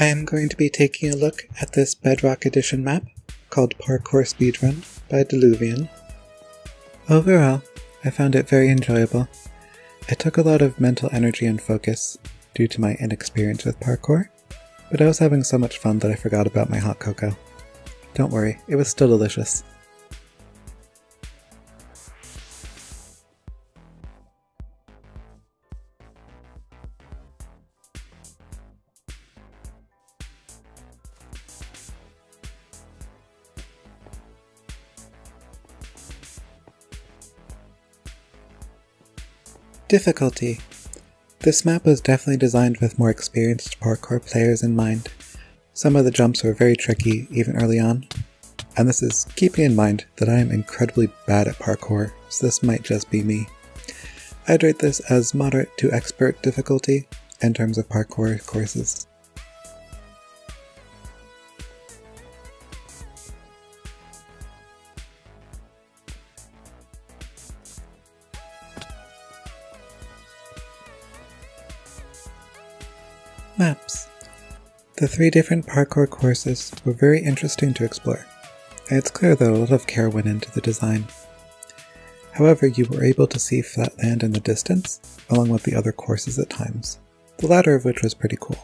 I am going to be taking a look at this Bedrock Edition map called Parkour Speedrun by Diluvian. Overall, I found it very enjoyable. It took a lot of mental energy and focus due to my inexperience with parkour, but I was having so much fun that I forgot about my hot cocoa. Don't worry, it was still delicious. Difficulty. This map was definitely designed with more experienced parkour players in mind. Some of the jumps were very tricky even early on, and this is keeping in mind that I am incredibly bad at parkour, so this might just be me. I'd rate this as moderate to expert difficulty in terms of parkour courses. Maps. The three different parkour courses were very interesting to explore, it's clear that a lot of care went into the design. However, you were able to see flat land in the distance, along with the other courses at times, the latter of which was pretty cool.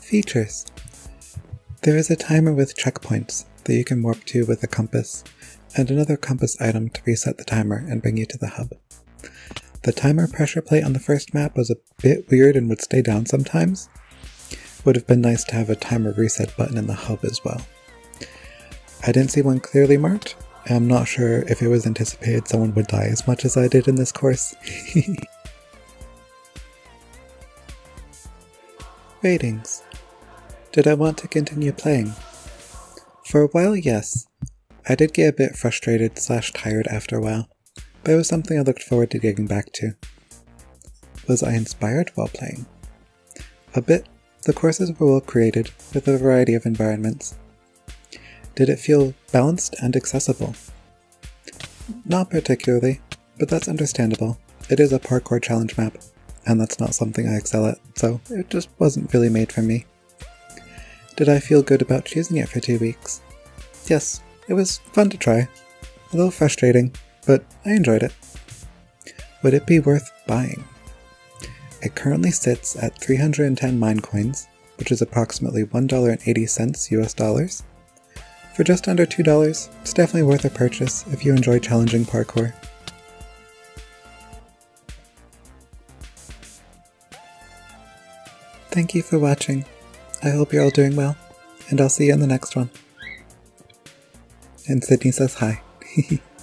Features There is a timer with checkpoints that you can warp to with a compass, and another compass item to reset the timer and bring you to the hub. The timer pressure plate on the first map was a bit weird and would stay down sometimes. Would have been nice to have a timer reset button in the hub as well. I didn't see one clearly marked, and I'm not sure if it was anticipated someone would die as much as I did in this course. Ratings. Did I want to continue playing? For a while, yes. I did get a bit frustrated slash tired after a while, but it was something I looked forward to getting back to. Was I inspired while playing? A bit. The courses were well created, with a variety of environments. Did it feel balanced and accessible? Not particularly, but that's understandable. It is a parkour challenge map, and that's not something I excel at, so it just wasn't really made for me. Did I feel good about choosing it for two weeks? Yes, it was fun to try. A little frustrating, but I enjoyed it. Would it be worth buying? It currently sits at 310 Minecoins, which is approximately $1.80 US dollars. For just under $2, it's definitely worth a purchase if you enjoy challenging parkour. Thank you for watching. I hope you're all doing well, and I'll see you in the next one. And Sydney says hi.